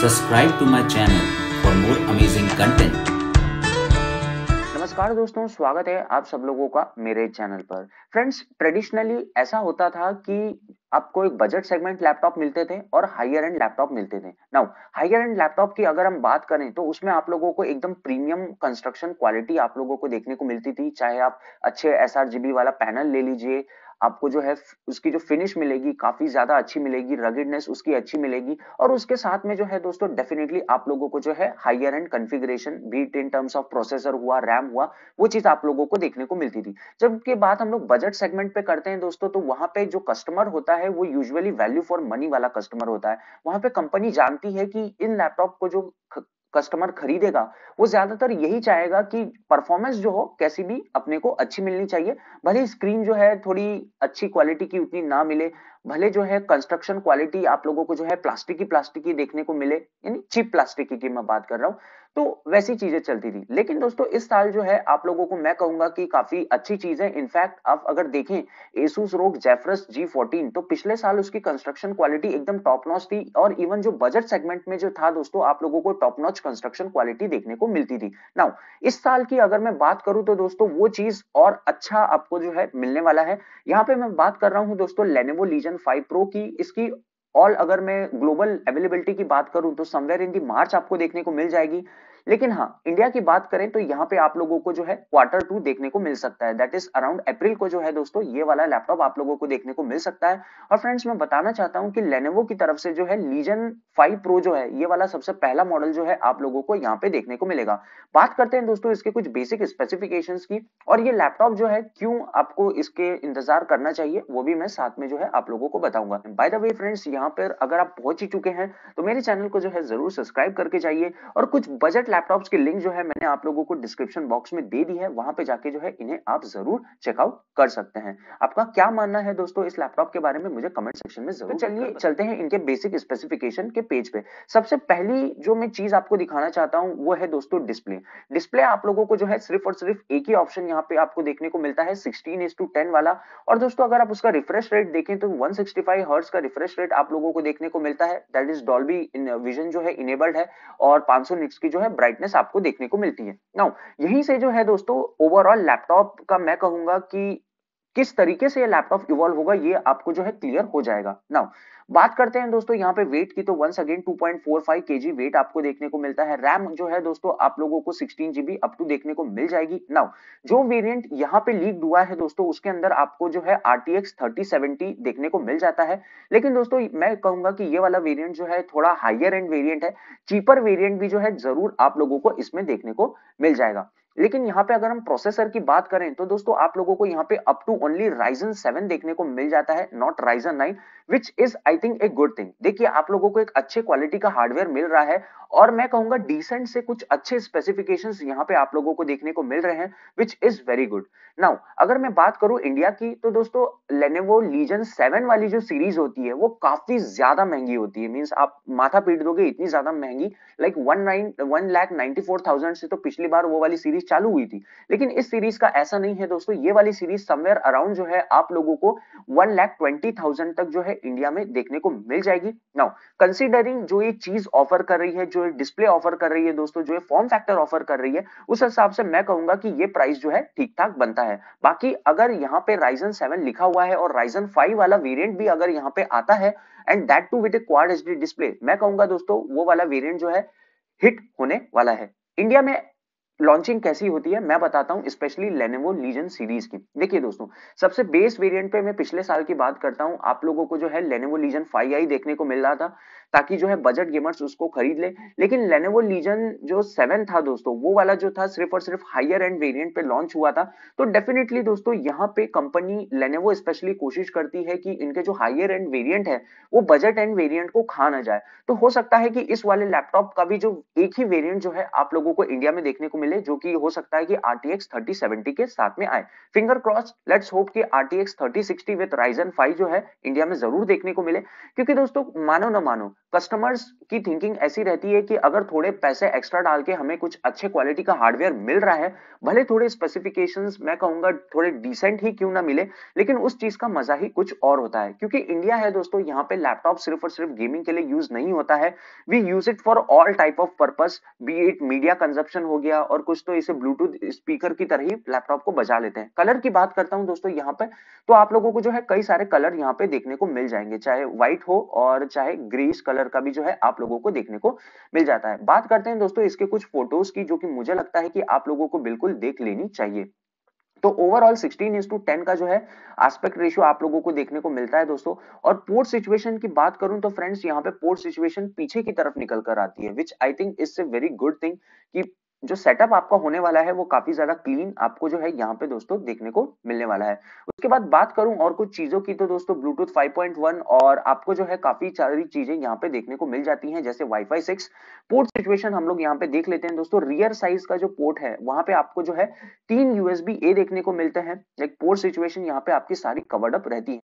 Subscribe to my channel for more amazing content. नमस्कार दोस्तों, स्वागत है आप सब लोगों का मेरे चैनल पर। फ्रेंड्स ट्रेडिशनली ऐसा होता था कि आपको एक बजट सेगमेंट लैपटॉप मिलते थे और हायर एंड लैपटॉप मिलते थे। नाउ हायर एंड लैपटॉप की अगर हम बात करें तो उसमें आप लोगों को एकदम प्रीमियम कंस्ट्रक्शन क्वालिटी आप लोगों को देखने को मिलती थी। चाहे आप अच्छे एस वाला पैनल ले लीजिए आपको जो है उसकी जो फिनिश मिलेगी, काफ़ी ज़्यादा अच्छी मिलेगी रगिडनेस उसकी अच्छी मिलेगी। और उसके साथ में जो है दोस्तों डेफिनेटली आप लोगों को जो है higher end configuration beat in terms of processor हुआ रैम हुआ, वो चीज़ आप लोगों को देखने को मिलती थी। जबकि बात हम लोग बजट सेगमेंट पे करते हैं दोस्तों तो वहाँ पे जो कस्टमर होता है, वो यूजुअली वैल्यू फॉर मनी वाला कस्टमर होता है। वहाँ पे कंपनी जानती है कि इन लैपटॉप को जो कस्टमर खरीदेगा, वो ज़्यादातर यही चाहेगा कि परफॉर्मेंस जो हो, कैसी भी अपने को अच्छी मिलनी चाहिए। भले स्क्रीन जो है थोड़ी अच्छी क्वालिटी की उतनी ना मिले, भले जो है कंस्ट्रक्शन क्वालिटी आप लोगों को जो है प्लास्टिक की प्लास्टिक की देखने को मिले, यानी चीप प्लास्टिक की मैं बात कर रहा हूँ। तो वैसी चीज़ें चलती थी। लेकिन दोस्तों, इस साल जो है, आप लोगों को मैं कहूँगा कि काफ़ी अच्छी चीज़ है इनफैक्ट आप अगर देखें एसूस रोग जेफरस जी फोर्टीन तो पिछले साल उसकी कंस्ट्रक्शन क्वालिटी एकदम टॉप नॉच थी और इवन जो बजट सेगमेंट में जो था दोस्तों, आप लोगों को टॉप नॉच कंस्ट्रक्शन क्वालिटी देखने को मिलती थी। नाउ इस साल की अगर मैं बात करूँ तो दोस्तों, वो चीज़ और अच्छा आपको जो है मिलने वाला है। यहाँ पे मैं बात कर रहा हूँ दोस्तों लेनेवो लीजन फाइव प्रो की, इसकी ऑल अगर मैं ग्लोबल अवेलेबिलिटी की बात करूँ तो समवेयर इन दी मार्च आपको देखने को मिल जाएगी। लेकिन हाँ इंडिया की बात करें तो यहाँ पे आप लोगों को जो है क्वार्टर टू देखने को मिल सकता है। दैट इज़ अराउंड अप्रैल को जो है दोस्तों, ये वाला लैपटॉप आप लोगों को देखने को मिल सकता है। और फ्रेंड्स मैं बताना चाहता हूँ कि लेनेवो की तरफ़ से जो है लीजन फाइव प्रो जो है, ये वाला सबसे पहला मॉडल जो है आप लोगों को यहाँ पे देखने को मिलेगा। बात करते हैं दोस्तों इसके कुछ बेसिक स्पेसिफिकेशन की, और ये लैपटॉप जो है क्यों आपको इसके इंतज़ार करना चाहिए, वो भी मैं साथ में जो है आप लोगों को बताऊँगा। बाय द वे फ्रेंड्स यहाँ पर अगर आप पहुँच ही चुके हैं तो मेरे चैनल को जो है ज़रूर सब्सक्राइब करके जाइए, और कुछ बजट लैपटॉप्स की लिंक जो है मैंने आप लोगों को डिस्क्रिप्शन बॉक्स में दे दी है। वहाँ पे जाके जो है इन्हें आप ज़रूर चेकआउट कर सकते हैं। आपका क्या मानना है दोस्तों इस लैपटॉप के बारे में? मुझे कमेंट सेक्शन में ज़रूर तो चलिए चलते हैं इनके बेसिक स्पेसिफिकेशन के पेज पे। सबसे पहली जो मैं चीज़ आपको दिखाना चाहता हूँ वो है दोस्तों डिस्प्ले डिस्प्ले आप लोगों को जो है सिर्फ़ और सिर्फ़ एक ही ऑप्शन यहाँ पे आपको देखने को मिलता है सिक्सटीन इज़ टू टेन वाला। और दोस्तों अगर आप उसका रिफ्रेश रेट देखें तो वन सिक्सटी का रिफ्रेश रेट आप लोगों को देखने को मिलता है। दैट इज़ डॉल्बी विजन जो है इनेबल्ड है और 500 निट्स की जो है ब्राइटनेस आपको देखने को मिलती है। नाउ यहीं से जो है दोस्तों ओवरऑल लैपटॉप का मैं कहूँगा कि किस तरीके से ये लैपटॉप इवॉल्व होगा, ये आपको जो है क्लियर हो जाएगा। नाउ बात करते हैं दोस्तों, यहाँ पे वेट की तो वंस अगेन 2.45 केजी वेट आपको देखने को मिलता है। रैम जो है दोस्तों, आप लोगों को 16 जीबी अप टू देखने को मिल जाएगी। नाउ जो वेरिएंट यहाँ पे लीक हुआ है दोस्तों, उसके अंदर आपको जो है RTX 3070 देखने को मिल जाता है। लेकिन दोस्तों, मैं कहूँगा कि ये वाला वेरियंट जो है, थोड़ा हाइयर एंड वेरियंट है। चीपर वेरियंट भी जो है, ज़रूर आप लोगों को इसमें देखने को मिल जाएगा। लेकिन यहाँ पे अगर हम प्रोसेसर की बात करें तो दोस्तों आप लोगों को यहाँ पे up to only Ryzen seven देखने को मिल जाता है not Ryzen nine which is I think a good thing देखिए, आप लोगों को एक अच्छे क्वालिटी का हार्डवेयर मिल रहा है, और मैं कहूँगा डिसेंट से कुछ अच्छे स्पेसिफिकेशन यहाँ पे आप लोगों को देखने को मिल रहे हैं which is very good now अगर मैं बात करूँ इंडिया की तो दोस्तों लेनेवो लीजन सेवन वाली जो सीरीज़ होती है, वो काफ़ी ज़्यादा महँगी होती है। मीन्स आप माथा पीट दोगे, इतनी ज़्यादा महँगी। Like one nine one lakh ninety four thousand से तो पिछली बार वो वाली सीरीज़ चालू हुई थी। लेकिन इस सीरीज़ का ऐसा नहीं है दोस्तों। ये वाली सीरीज़ समवेयर अराउंड जो है आप लोगों को वन लाख ट्वेंटी थाउज़ेंड तक जो है इंडिया में देखने को मिल जाएगी। नाउ कंसिडरिंग जो ये चीज़ ऑफ़र कर रही है, जो डिस्प्ले ऑफ़र कर रही है दोस्तों, जो फॉर्म फैक्टर ऑफ़र कर रही है, उस हिसाब से मैं कहूँगा कि ये प्राइस जो है ठीक ठाक बनता है। बाकी अगर यहाँ पे राइजन 7 लिखा हुआ है और राइजन 5 वाला वेरिएंट भी अगर यहाँ पे आता है and that too with a quad HD display मैं कहूँगा दोस्तों, वो वाला वेरिएंट जो है हिट होने वाला है। इंडिया में लॉन्चिंग कैसी होती है, मैं बताता हूँ स्पेशली लेनेवो लीजन सीरीज़ की। देखिए दोस्तों, सबसे बेस वेरिएंट पे मैं पिछले साल की बात करता हूँ, आप लोगों को जो है लेनेवो लीजन 5i देखने को मिल रहा था, ताकि जो है बजट गेमर्स उसको खरीद ले। लेकिन लेनेवो लीजन जो सेवन था दोस्तों, वो वाला जो था सिर्फ़ और सिर्फ़ हायर एंड वेरियंट पे लॉन्च हुआ था। तो डेफिनेटली दोस्तों, यहाँ पे कंपनी लेनेवो स्पेशली कोशिश करती है कि इनके जो हायर एंड वेरियंट है, वो बजट एंड वेरियंट को खा ना जाए। तो हो सकता है कि इस वाले लैपटॉप का भी जो एक ही वेरियंट जो है आप लोगों को इंडिया में देखने को मिले, जो कि हो सकता है कि RTX 3070 के साथ में आए। फिंगर क्रॉस लेट्स होप कि RTX 3060 विद Ryzen 5 जो है इंडिया में ज़रूर देखने को मिले। क्योंकि दोस्तों, मानो ना मानो कस्टमर्स की थिंकिंग ऐसी रहती है कि अगर थोड़े पैसे एक्स्ट्रा डाल के हमें कुछ अच्छे क्वालिटी का हार्डवेयर मिल रहा है, भले थोड़े स्पेसिफिकेशंस मैं कहूँगा थोड़े डिसेंट ही क्यों ना मिले, लेकिन उस चीज़ का मज़ा ही कुछ और होता है। क्योंकि इंडिया है दोस्तों, यहाँ पे लैपटॉप सिर्फ़ और सिर्फ़ गेमिंग के लिए यूज़ नहीं होता है। We use it for all type of purpose be it media consumption हो गया और कुछ तो इसे ब्लूटूथ स्पीकर की तरह ही लैपटॉप को बजा लेते हैं। कलर की बात करता हूँ दोस्तों यहाँ पे तो आप लोगों को जो है कई सारे कलर यहाँ पे देखने को मिल जाएँगे, चाहे व्हाइट हो और चाहे ग्रीस कलर का भी जो है आप लोगों को देखने को मिल जाता है। बात करते हैं दोस्तों इसके कुछ फ़ोटोज़ की, जो कि मुझे लगता है कि आप लोगों को बिल्कुल देख लेनी चाहिए। तो ओवरऑल 16 इज़ टू टेन का जो है एस्पेक्ट रेशियो आप लोगों को देखने को मिलता है दोस्तों। और पोर्ट सिचुएशन की बात करूँ तो फ्रेंड्स यहाँ पे पोर्ट सिचुएशन पीछे की तरफ़ निकल कर आती है which I think is a very good thing कि जो सेटअप आपका होने वाला है वो काफ़ी ज़्यादा क्लीन आपको जो है यहाँ पे दोस्तों देखने को मिलने वाला है। उसके बाद बात करूँ और कुछ चीज़ों की तो दोस्तों ब्लूटूथ 5.1 और आपको जो है काफ़ी सारी चीज़ें यहाँ पे देखने को मिल जाती हैं, जैसे वाईफाई 6 पोर्ट सिचुएशन हम लोग यहाँ पे देख लेते हैं दोस्तों रियर साइज़ का जो पोर्ट है, वहाँ पे आपको जो है तीन यूएसबी ए देखने को मिलते हैं। एक पोर्ट सिचुएशन यहाँ पे आपकी सारी कवर्ड अप रहती है।